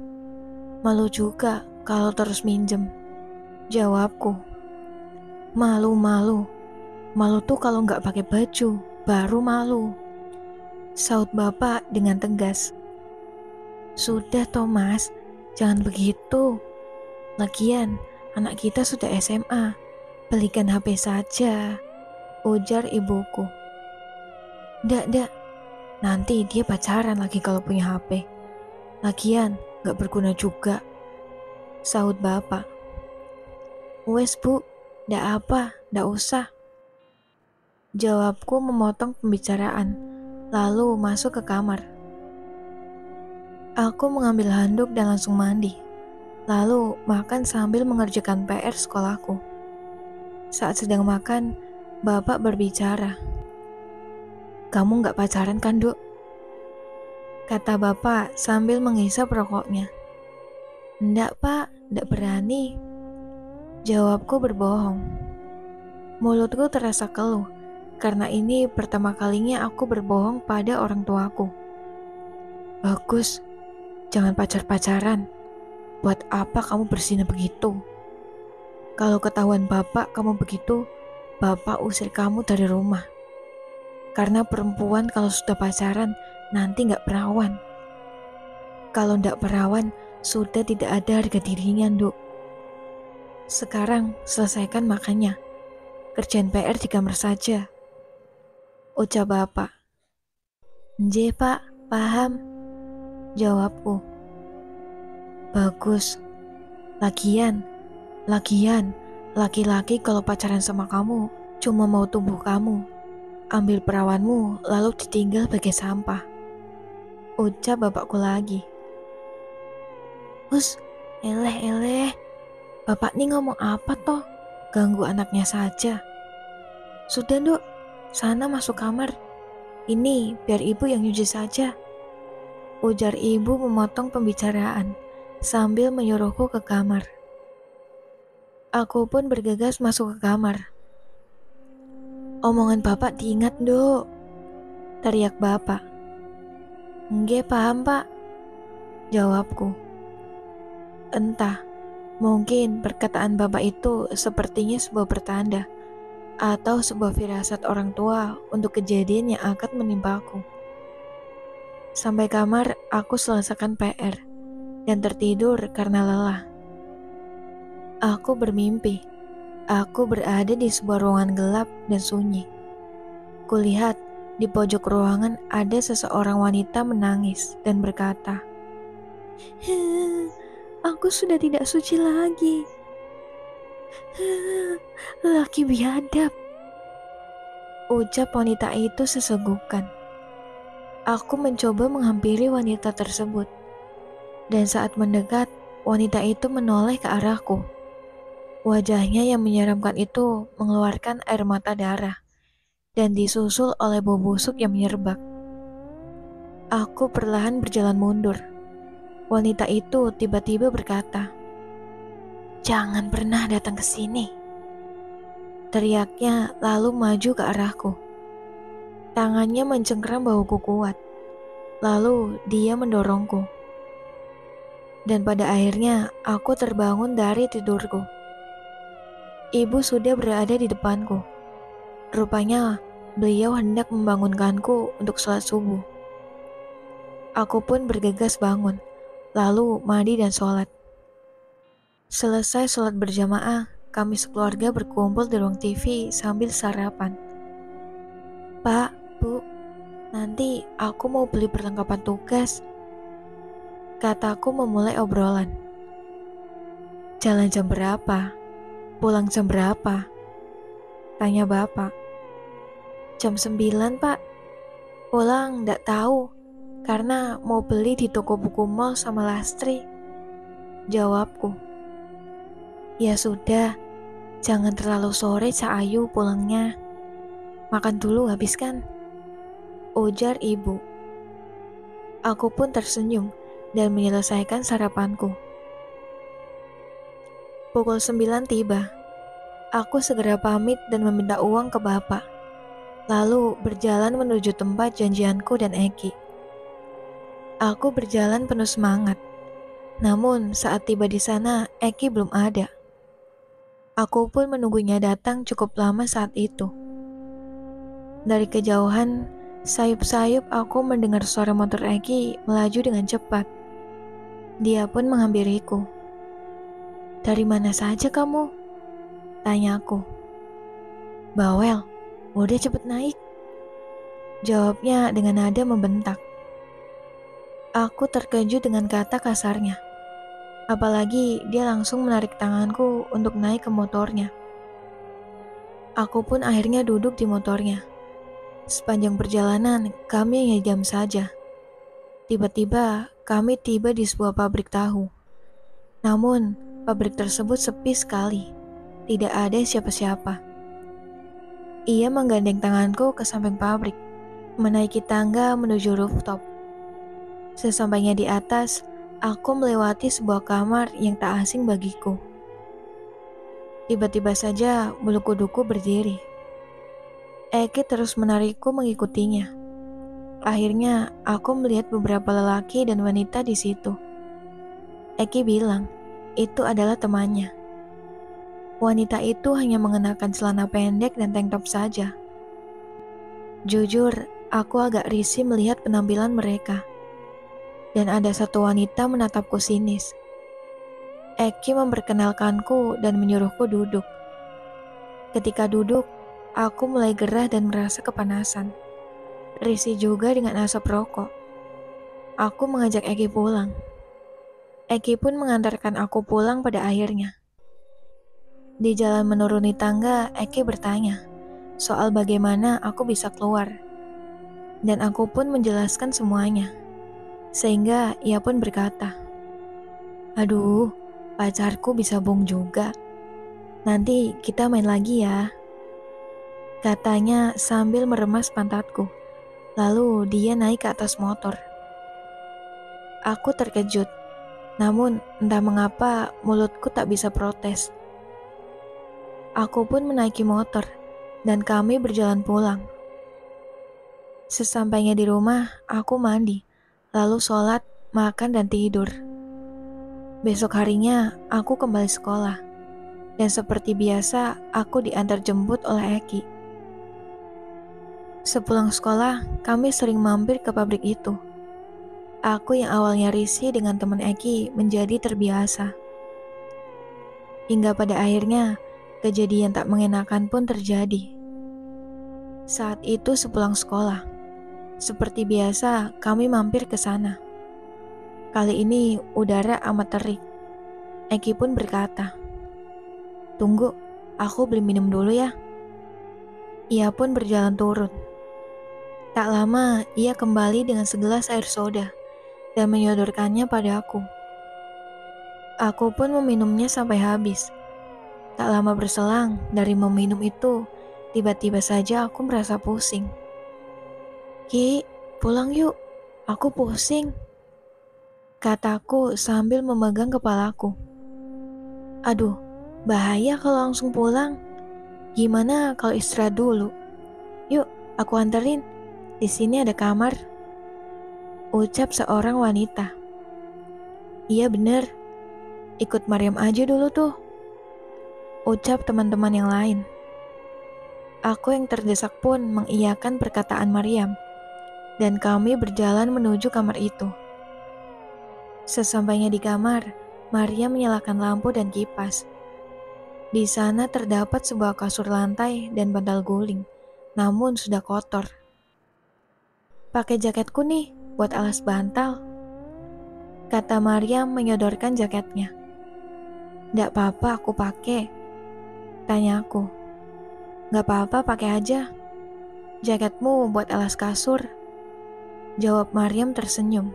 A: Malu juga kalau terus minjem. Jawabku. Malu-malu. Malu tuh kalau nggak pakai baju, baru malu. Saut bapak dengan tegas. Sudah Thomas, jangan begitu. Lagian, anak kita sudah SMA. Belikan HP saja, ujar ibuku. Dak, dak, nanti dia pacaran lagi kalau punya HP. Lagian, gak berguna juga. Saut bapak. Wes bu, dak apa, dak usah. Jawabku memotong pembicaraan lalu masuk ke kamar. Aku mengambil handuk dan langsung mandi, lalu makan sambil mengerjakan PR sekolahku. Saat sedang makan, bapak berbicara. Kamu nggak pacaran kan, Duk? Kata bapak sambil menghisap rokoknya. Ndak, Pak, ndak berani. Jawabku berbohong. Mulutku terasa keluh karena ini pertama kalinya aku berbohong pada orang tuaku. Bagus, jangan pacar-pacaran. Buat apa kamu bersinar begitu? Kalau ketahuan bapak kamu begitu, bapak usir kamu dari rumah. Karena perempuan kalau sudah pacaran nanti nggak perawan. Kalau ndak perawan, sudah tidak ada harga dirinya, Nduk. Sekarang selesaikan makannya. Kerjaan PR di kamar saja. Ucap bapak. Nje pak, paham. Jawabku. Bagus. Lagian, lagian, laki-laki kalau pacaran sama kamu cuma mau tubuh kamu. Ambil perawanmu lalu ditinggal bagai sampah. Ucap bapakku lagi. Us, eleh eleh. Bapak nih ngomong apa toh? Ganggu anaknya saja. Sudah dok, sana masuk kamar. Ini biar ibu yang nyuci saja. Ujar ibu memotong pembicaraan sambil menyuruhku ke kamar. Aku pun bergegas masuk ke kamar. Omongan bapak diingat dok. Teriak bapak. Enggak paham pak. Jawabku. Entah, mungkin perkataan bapak itu sepertinya sebuah pertanda atau sebuah firasat orang tua untuk kejadian yang akan menimpaku. Sampai kamar, aku selesaikan PR dan tertidur karena lelah. Aku bermimpi, aku berada di sebuah ruangan gelap dan sunyi. Kulihat di pojok ruangan ada seseorang wanita menangis dan berkata, Aku sudah tidak suci lagi. Laki biadab. Ucap wanita itu sesegukan. Aku mencoba menghampiri wanita tersebut. Dan saat mendekat, wanita itu menoleh ke arahku. Wajahnya yang menyeramkan itu mengeluarkan air mata darah dan disusul oleh bau busuk yang menyerbak. Aku perlahan berjalan mundur Wanita itu tiba-tiba berkata, "Jangan pernah datang ke sini." Teriaknya lalu maju ke arahku. Tangannya mencengkeram bahuku kuat. Lalu dia mendorongku. Dan pada akhirnya aku terbangun dari tidurku. Ibu sudah berada di depanku. Rupanya beliau hendak membangunkanku untuk sholat subuh. Aku pun bergegas bangun lalu mandi dan sholat. Selesai sholat berjamaah, kami sekeluarga berkumpul di ruang TV sambil sarapan. Pak, Bu, nanti aku mau beli perlengkapan tugas. Kataku memulai obrolan. Jalan jam berapa? Pulang jam berapa? Tanya bapak. Jam sembilan, Pak. Pulang ndak tahu karena mau beli di toko buku mall sama Lastri. Jawabku. Ya sudah, jangan terlalu sore Cak Ayu pulangnya. Makan dulu habis kan? Ujar ibu. Aku pun tersenyum dan menyelesaikan sarapanku. Pukul sembilan tiba. Aku segera pamit dan meminta uang ke bapak. Lalu berjalan menuju tempat janjianku dan Eki. Aku berjalan penuh semangat. Namun saat tiba di sana, Eki belum ada. Aku pun menunggunya datang cukup lama saat itu. Dari kejauhan, sayup-sayup aku mendengar suara motor Eki melaju dengan cepat. Dia pun menghampiriku. Dari mana saja kamu? Tanya aku. Bawel, udah cepet naik. Jawabnya dengan nada membentak. Aku terkejut dengan kata kasarnya. Apalagi dia langsung menarik tanganku untuk naik ke motornya. Aku pun akhirnya duduk di motornya. Sepanjang perjalanan, kami hanya jam saja. Tiba-tiba, kami tiba di sebuah pabrik tahu. Namun, pabrik tersebut sepi sekali. Tidak ada siapa-siapa. Ia menggandeng tanganku ke samping pabrik, menaiki tangga menuju rooftop. Sesampainya di atas, aku melewati sebuah kamar yang tak asing bagiku. Tiba-tiba saja bulu kuduku berdiri. Eki terus menarikku mengikutinya. Akhirnya, aku melihat beberapa lelaki dan wanita di situ. Eki bilang, itu adalah temannya. Wanita itu hanya mengenakan celana pendek dan tank top saja. Jujur, aku agak risih melihat penampilan mereka. dan ada satu wanita menatapku sinis. Eki memperkenalkanku dan menyuruhku duduk. Ketika duduk, aku mulai gerah dan merasa kepanasan. Risi juga dengan asap rokok. Aku mengajak Eki pulang. Eki pun mengantarkan aku pulang pada akhirnya. Di jalan menuruni tangga, Eki bertanya soal bagaimana aku bisa keluar. Dan aku pun menjelaskan semuanya. Sehingga ia pun berkata, Aduh, pacarku bisa bong juga. Nanti kita main lagi ya. Katanya sambil meremas pantatku. Lalu dia naik ke atas motor. Aku terkejut, namun entah mengapa mulutku tak bisa protes. Aku pun menaiki motor dan kami berjalan pulang. Sesampainya di rumah, aku mandi, lalu sholat, makan, dan tidur. Besok harinya, aku kembali sekolah. Dan seperti biasa, aku diantar jemput oleh Eki. Sepulang sekolah, kami sering mampir ke pabrik itu. Aku yang awalnya risih dengan teman Eki menjadi terbiasa. Hingga pada akhirnya, Kejadian tak mengenakan pun terjadi. Saat itu sepulang sekolah, seperti biasa kami mampir ke sana. Kali ini udara amat terik. Eki pun berkata, Tunggu, aku beli minum dulu ya. Ia pun berjalan turun. Tak lama, ia kembali dengan segelas air soda dan menyodorkannya pada aku. Aku pun meminumnya sampai habis Tak lama berselang dari meminum itu, tiba-tiba saja aku merasa pusing. Ki, pulang yuk, aku pusing. Kataku sambil memegang kepalaku. Aduh, bahaya kalau langsung pulang. Gimana kalau istirahat dulu? Yuk, aku anterin. Di sini ada kamar. Ucap seorang wanita. Iya bener. Ikut Mariam aja dulu tuh ucap teman-teman yang lain. Aku yang terdesak pun mengiyakan perkataan Maryam, dan kami berjalan menuju kamar itu. Sesampainya di kamar, Maryam menyalakan lampu dan kipas. Di sana terdapat sebuah kasur lantai dan bantal guling, namun sudah kotor. Pakai jaketku nih buat alas bantal, kata Maryam menyodorkan jaketnya. Tidak apa-apa aku pakai, Tanya aku. Gak apa-apa pakai aja. Jaketmu buat alas kasur. Jawab Mariam tersenyum.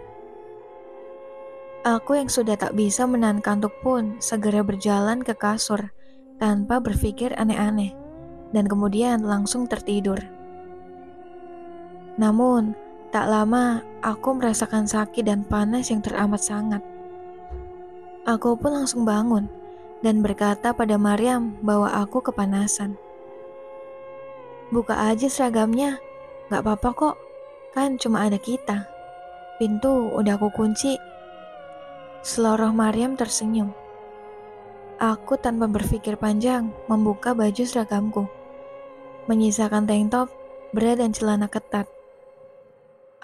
A: Aku yang sudah tak bisa menahan kantuk pun segera berjalan ke kasur tanpa berpikir aneh-aneh dan kemudian langsung tertidur. Namun, tak lama aku merasakan sakit dan panas yang teramat sangat. Aku pun langsung bangun dan berkata pada Maryam bahwa aku kepanasan. Buka aja seragamnya, gak apa-apa kok, kan cuma ada kita. Pintu udah aku kunci. Seloroh Maryam tersenyum. Aku tanpa berpikir panjang membuka baju seragamku, menyisakan tank top, bra dan celana ketat.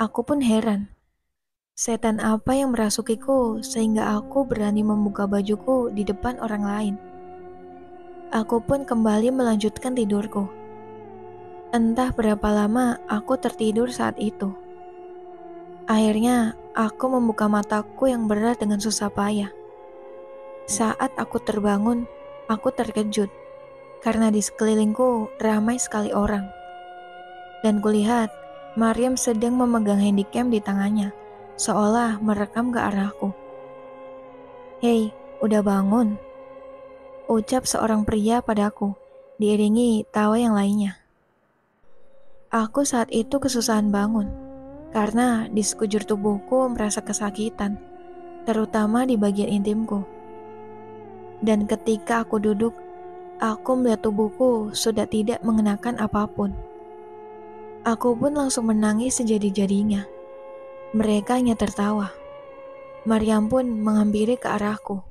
A: Aku pun heran Setan apa yang merasukiku sehingga aku berani membuka bajuku di depan orang lain? Aku pun kembali melanjutkan tidurku. Entah berapa lama aku tertidur saat itu. Akhirnya, aku membuka mataku yang berat dengan susah payah. Saat aku terbangun, aku terkejut karena di sekelilingku ramai sekali orang. Dan kulihat Mariam sedang memegang handycam di tangannya seolah merekam ke arahku. Hei, udah bangun? Ucap seorang pria padaku, diiringi tawa yang lainnya. Aku saat itu kesusahan bangun, karena di sekujur tubuhku merasa kesakitan, terutama di bagian intimku. Dan ketika aku duduk, aku melihat tubuhku sudah tidak mengenakan apa pun. Aku pun langsung menangis sejadi-jadinya mereka hanya tertawa. Maryam pun menghampiri ke arahku.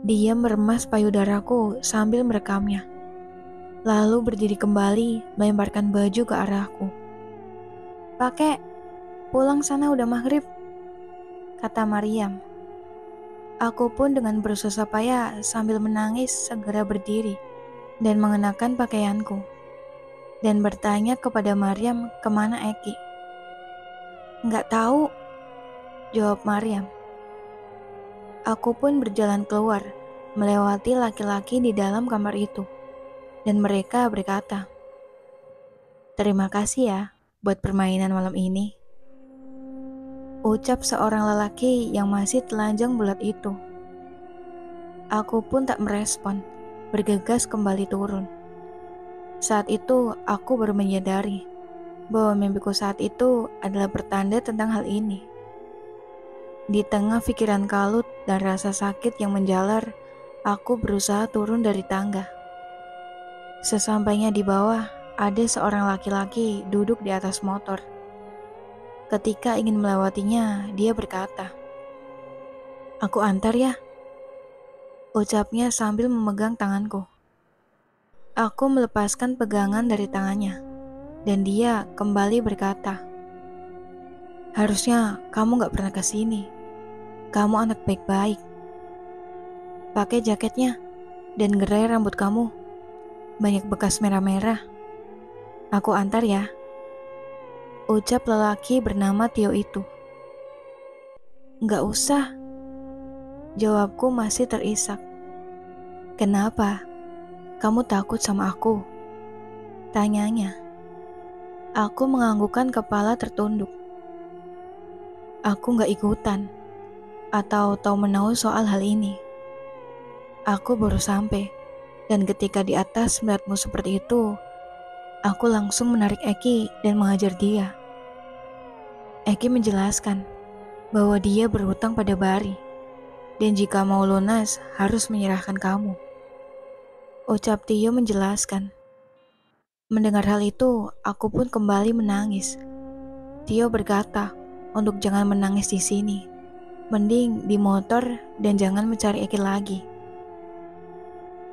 A: Dia meremas payudaraku sambil merekamnya. Lalu berdiri kembali melemparkan baju ke arahku. Pakai, pulang sana udah maghrib. kata Mariam. Aku pun dengan bersusah payah sambil menangis segera berdiri dan mengenakan pakaianku. Dan bertanya kepada Mariam ke mana Eki. Nggak tahu, jawab Mariam. Aku pun berjalan keluar, melewati laki-laki di dalam kamar itu. Dan mereka berkata, Terima kasih ya buat permainan malam ini ucap seorang lelaki yang masih telanjang bulat itu. Aku pun tak merespon, bergegas kembali turun. Saat itu aku baru menyadari bahwa mimpiku saat itu adalah pertanda tentang hal ini. Di tengah pikiran kalut dan rasa sakit yang menjalar, aku berusaha turun dari tangga. Sesampainya di bawah, ada seorang laki-laki duduk di atas motor. Ketika ingin melewatinya, dia berkata, "Aku antar ya." Ucapnya sambil memegang tanganku. Aku melepaskan pegangan dari tangannya, dan dia kembali berkata, "Harusnya kamu gak pernah ke sini. Kamu anak baik-baik. Pakai jaketnya dan gerai rambut kamu. Banyak bekas merah-merah. Aku antar ya." Ucap lelaki bernama Tio itu. Gak usah. Jawabku masih terisak. Kenapa? Kamu takut sama aku? Tanyanya. Aku menganggukkan kepala tertunduk. Aku gak ikutan atau tahu menahu soal hal ini. Aku baru sampai, dan ketika di atas melihatmu seperti itu, aku langsung menarik Eki dan mengajar dia. Eki menjelaskan bahwa dia berhutang pada Bari dan jika mau lunas harus menyerahkan kamu. Ucap Tio menjelaskan. Mendengar hal itu, aku pun kembali menangis. Tio berkata untuk jangan menangis di sini. Mending di motor dan jangan mencari Eki lagi.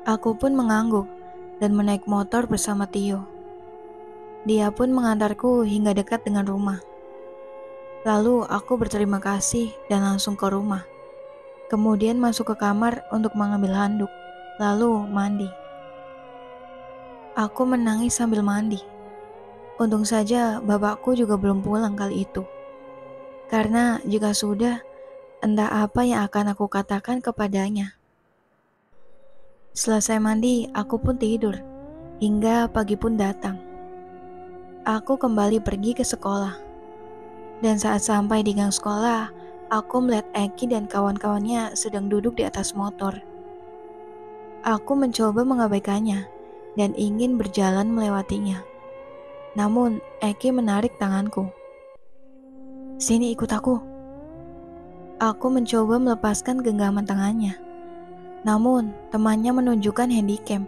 A: Aku pun mengangguk dan menaik motor bersama Tio. Dia pun mengantarku hingga dekat dengan rumah. Lalu aku berterima kasih dan langsung ke rumah. Kemudian masuk ke kamar untuk mengambil handuk, lalu mandi. Aku menangis sambil mandi. Untung saja bapakku juga belum pulang kali itu. Karena jika sudah, entah apa yang akan aku katakan kepadanya. Selesai mandi, aku pun tidur. Hingga pagi pun datang. Aku kembali pergi ke sekolah. Dan saat sampai di gang sekolah, aku melihat Eki dan kawan-kawannya sedang duduk di atas motor. Aku mencoba mengabaikannya dan ingin berjalan melewatinya. Namun, Eki menarik tanganku. Sini ikut aku. Aku mencoba melepaskan genggaman tangannya. Namun, temannya menunjukkan handycam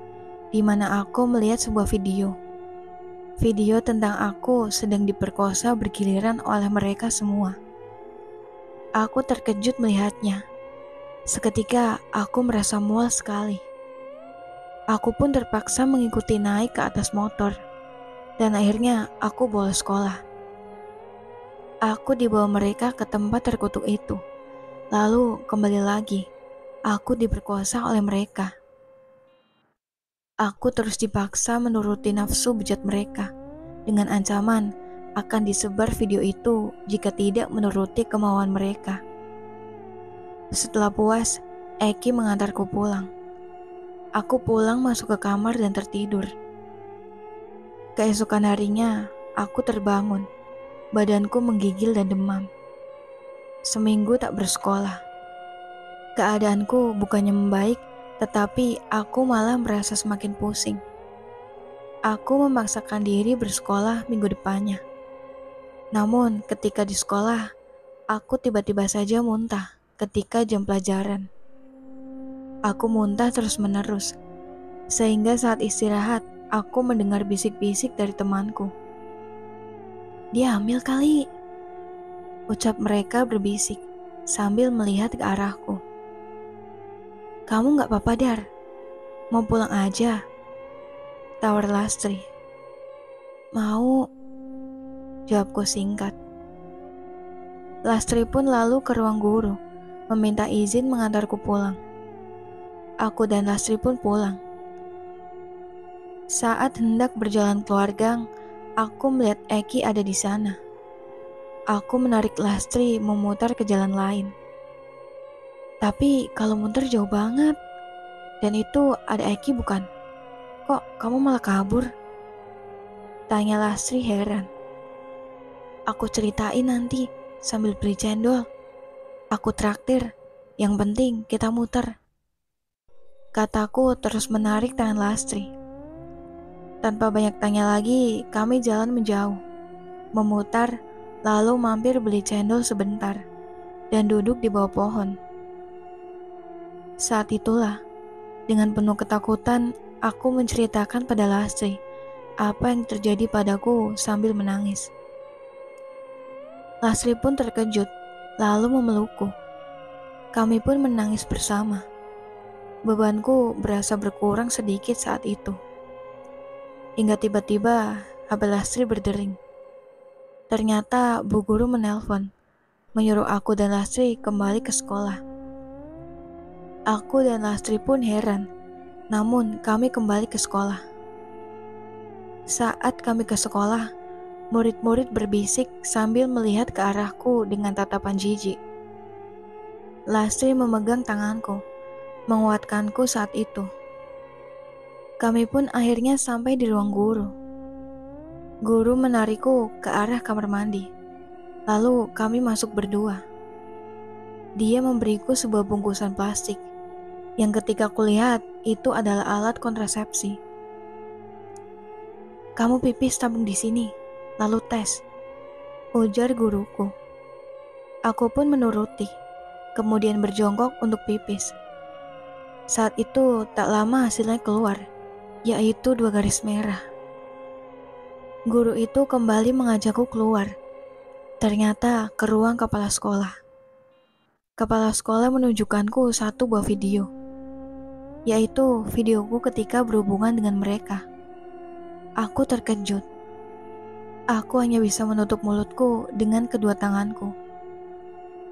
A: di mana aku melihat sebuah video. Video tentang aku sedang diperkosa bergiliran oleh mereka semua. Aku terkejut melihatnya. Seketika aku merasa mual sekali. Aku pun terpaksa mengikuti naik ke atas motor. Dan akhirnya aku bolos sekolah. Aku dibawa mereka ke tempat terkutuk itu. Lalu kembali lagi, aku diperkosa oleh mereka. Aku terus dipaksa menuruti nafsu bejat mereka dengan ancaman akan disebar video itu jika tidak menuruti kemauan mereka. Setelah puas, Eki mengantarku pulang. Aku pulang masuk ke kamar dan tertidur. Keesokan harinya, aku terbangun. Badanku menggigil dan demam. Seminggu tak bersekolah. Keadaanku bukannya membaik, tetapi aku malah merasa semakin pusing. Aku memaksakan diri bersekolah minggu depannya. Namun, ketika di sekolah, aku tiba-tiba saja muntah ketika jam pelajaran. Aku muntah terus-menerus, sehingga saat istirahat, aku mendengar bisik-bisik dari temanku. Dia hamil kali, ucap mereka berbisik sambil melihat ke arahku. Kamu gak apa-apa, Dar? Mau pulang aja? Tawar Lastri. Mau, jawabku singkat. Lastri pun lalu ke ruang guru, meminta izin mengantarku pulang. Aku dan Lastri pun pulang. Saat hendak berjalan keluar gang, aku melihat Eki ada di sana. Aku menarik Lastri memutar ke jalan lain. Tapi kalau muter jauh banget. Dan itu ada Eki bukan? Kok kamu malah kabur? Tanya Lastri heran. Aku ceritain nanti sambil beli cendol. Aku traktir. Yang penting kita muter. Kataku terus menarik tangan Lastri. Tanpa banyak tanya lagi, kami jalan menjauh. Memutar, lalu mampir beli cendol sebentar. Dan duduk di bawah pohon. Saat itulah, dengan penuh ketakutan, aku menceritakan pada Lastri apa yang terjadi padaku sambil menangis. Lastri pun terkejut, lalu memelukku. Kami pun menangis bersama. Bebanku berasa berkurang sedikit saat itu. Hingga tiba-tiba HP Lastri berdering. Ternyata Bu Guru menelpon, menyuruh aku dan Lastri kembali ke sekolah. Aku dan Lastri pun heran, namun kami kembali ke sekolah. Saat kami ke sekolah, murid-murid berbisik sambil melihat ke arahku dengan tatapan jijik. Lastri memegang tanganku, menguatkanku saat itu. Kami pun akhirnya sampai di ruang guru. Guru menarikku ke arah kamar mandi. Lalu kami masuk berdua. Dia memberiku sebuah bungkusan plastik yang ketika kulihat itu adalah alat kontrasepsi. Kamu pipis tabung di sini, lalu tes. Ujar guruku. Aku pun menuruti, kemudian berjongkok untuk pipis. Saat itu tak lama hasilnya keluar, yaitu dua garis merah. Guru itu kembali mengajakku keluar. Ternyata ke ruang kepala sekolah. Kepala sekolah menunjukkanku satu buah video yaitu videoku ketika berhubungan dengan mereka. Aku terkejut. Aku hanya bisa menutup mulutku dengan kedua tanganku.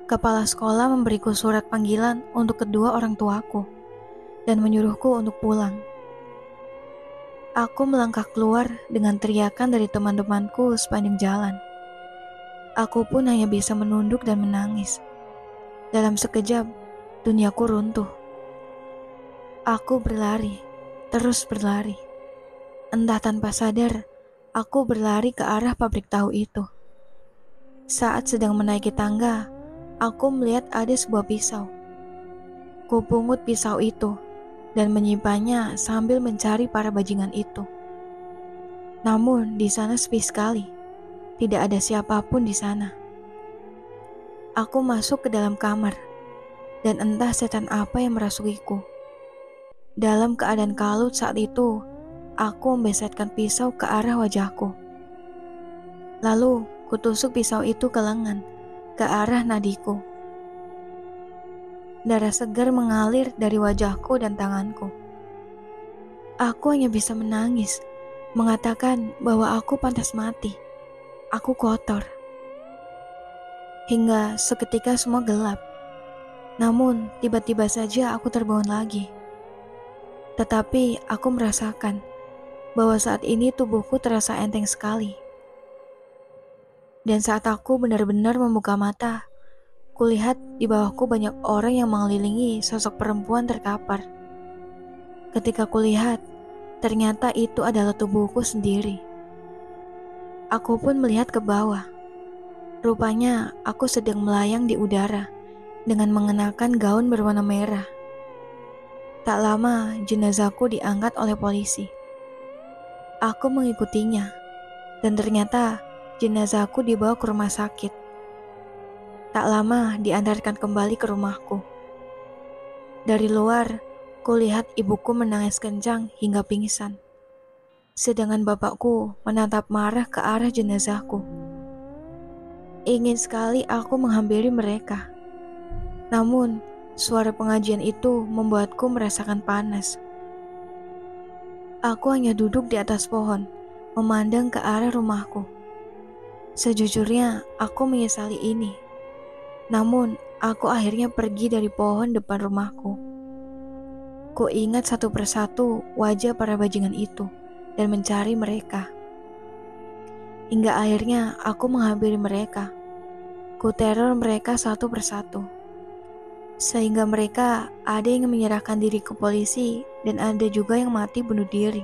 A: Kepala sekolah memberiku surat panggilan untuk kedua orang tuaku dan menyuruhku untuk pulang. Aku melangkah keluar dengan teriakan dari teman-temanku sepanjang jalan. Aku pun hanya bisa menunduk dan menangis. Dalam sekejap, duniaku runtuh. Aku berlari, terus berlari. Entah tanpa sadar, aku berlari ke arah pabrik tahu itu. Saat sedang menaiki tangga, aku melihat ada sebuah pisau. Kupungut pisau itu dan menyimpannya sambil mencari para bajingan itu. Namun di sana sepi sekali, tidak ada siapa pun di sana. Aku masuk ke dalam kamar, dan entah setan apa yang merasukiku. Dalam keadaan kalut saat itu, aku membesetkan pisau ke arah wajahku. Lalu, kutusuk pisau itu ke lengan, ke arah nadiku. Darah segar mengalir dari wajahku dan tanganku. Aku hanya bisa menangis, mengatakan bahwa aku pantas mati. Aku kotor. Hingga seketika semua gelap. Namun, tiba-tiba saja aku terbangun lagi. Tetapi aku merasakan bahwa saat ini tubuhku terasa enteng sekali. Dan saat aku benar-benar membuka mata, kulihat di bawahku banyak orang yang mengelilingi sosok perempuan terkapar. Ketika kulihat, ternyata itu adalah tubuhku sendiri. Aku pun melihat ke bawah. Rupanya aku sedang melayang di udara dengan mengenakan gaun berwarna merah. Tak lama, jenazahku diangkat oleh polisi. Aku mengikutinya, dan ternyata jenazahku dibawa ke rumah sakit. Tak lama diantarkan kembali ke rumahku. Dari luar, kulihat ibuku menangis kencang hingga pingsan. Sedangkan bapakku menatap marah ke arah jenazahku. Ingin sekali aku menghampiri mereka. Namun, Suara pengajian itu membuatku merasakan panas. Aku hanya duduk di atas pohon, memandang ke arah rumahku. Sejujurnya, aku menyesali ini. Namun, aku akhirnya pergi dari pohon depan rumahku. Ku ingat satu persatu wajah para bajingan itu dan mencari mereka. Hingga akhirnya aku menghampiri mereka. Ku teror mereka satu persatu. Sehingga mereka ada yang menyerahkan diri ke polisi dan ada juga yang mati bunuh diri.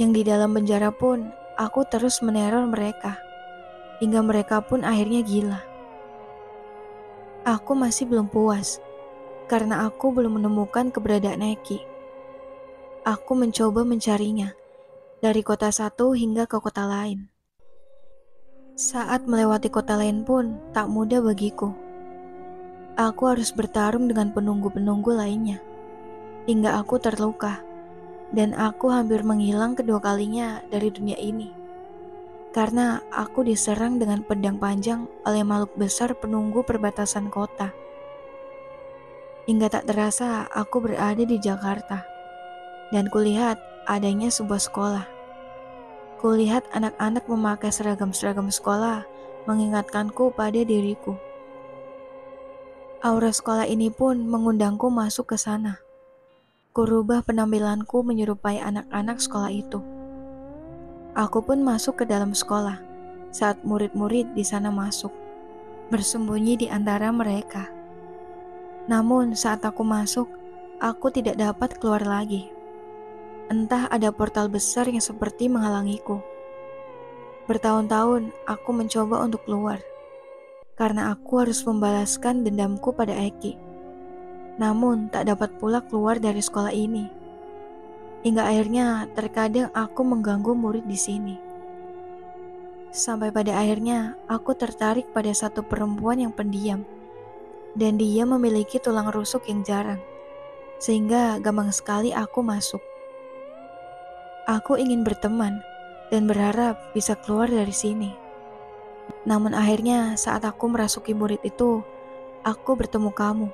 A: Yang di dalam penjara pun aku terus meneror mereka. Hingga mereka pun akhirnya gila. Aku masih belum puas karena aku belum menemukan keberadaan Eki. Aku mencoba mencarinya dari kota satu hingga ke kota lain. Saat melewati kota lain pun tak mudah bagiku. Aku harus bertarung dengan penunggu-penunggu lainnya, hingga aku terluka, dan aku hampir menghilang kedua kalinya dari dunia ini. Karena aku diserang dengan pedang panjang oleh makhluk besar penunggu perbatasan kota. Hingga tak terasa aku berada di Jakarta dan kulihat adanya sebuah sekolah. Kulihat anak-anak memakai seragam-seragam sekolah mengingatkanku pada diriku. Aura sekolah ini pun mengundangku masuk ke sana. Kurubah penampilanku menyerupai anak-anak sekolah itu. Aku pun masuk ke dalam sekolah saat murid-murid di sana masuk, bersembunyi di antara mereka. Namun saat aku masuk, aku tidak dapat keluar lagi. Entah ada portal besar yang seperti menghalangiku. Bertahun-tahun aku mencoba untuk keluar, karena aku harus membalaskan dendamku pada Eki. Namun tak dapat pula keluar dari sekolah ini. Hingga akhirnya terkadang aku mengganggu murid di sini. Sampai pada akhirnya aku tertarik pada satu perempuan yang pendiam. Dan dia memiliki tulang rusuk yang jarang. Sehingga gampang sekali aku masuk. Aku ingin berteman dan berharap bisa keluar dari sini. Namun akhirnya saat aku merasuki murid itu, aku bertemu kamu.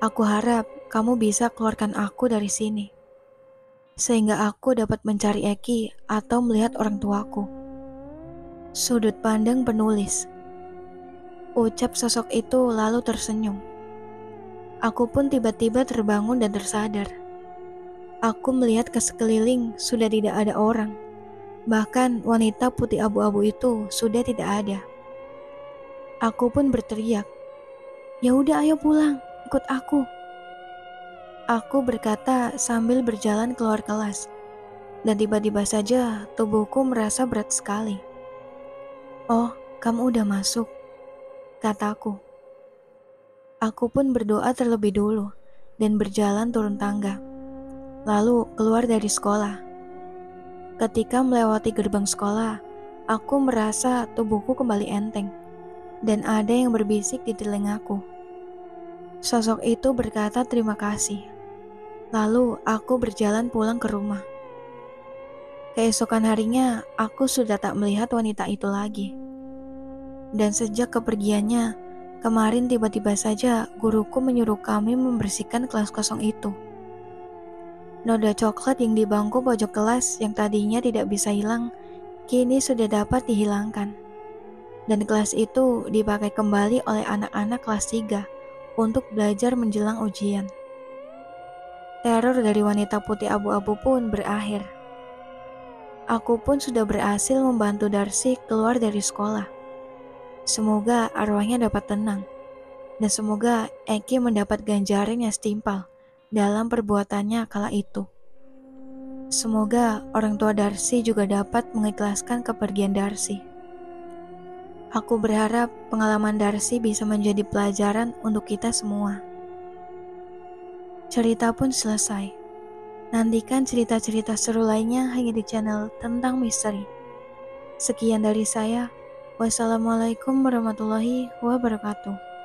A: Aku harap kamu bisa keluarkan aku dari sini. Sehingga aku dapat mencari Eki atau melihat orang tuaku. Sudut pandang penulis. Ucap sosok itu lalu tersenyum. Aku pun tiba-tiba terbangun dan tersadar Aku melihat ke sekeliling sudah tidak ada orang. Bahkan wanita putih abu-abu itu sudah tidak ada. Aku pun berteriak, "Ya udah ayo pulang, ikut aku." Aku berkata sambil berjalan keluar kelas. Dan tiba-tiba saja tubuhku merasa berat sekali. "Oh, kamu udah masuk," kataku. Aku pun berdoa terlebih dulu dan berjalan turun tangga lalu keluar dari sekolah. Ketika melewati gerbang sekolah, aku merasa tubuhku kembali enteng, dan ada yang berbisik di telingaku. Sosok itu berkata terima kasih. Lalu aku berjalan pulang ke rumah. Keesokan harinya, aku sudah tak melihat wanita itu lagi. Dan sejak kepergiannya, kemarin tiba-tiba saja guruku menyuruh kami membersihkan kelas kosong itu. Noda coklat yang di bangku pojok kelas yang tadinya tidak bisa hilang, kini sudah dapat dihilangkan. Dan kelas itu dipakai kembali oleh anak-anak kelas 3 untuk belajar menjelang ujian. Teror dari wanita putih abu-abu pun berakhir. Aku pun sudah berhasil membantu Darcy keluar dari sekolah. Semoga arwahnya dapat tenang. Dan semoga Eki mendapat ganjaran yang setimpal dalam perbuatannya kala itu. Semoga orang tua Darcy juga dapat mengikhlaskan kepergian Darcy. Aku berharap pengalaman Darcy bisa menjadi pelajaran untuk kita semua. Cerita pun selesai. Nantikan cerita-cerita seru lainnya hanya di channel tentang misteri. Sekian dari saya. Wassalamualaikum warahmatullahi wabarakatuh.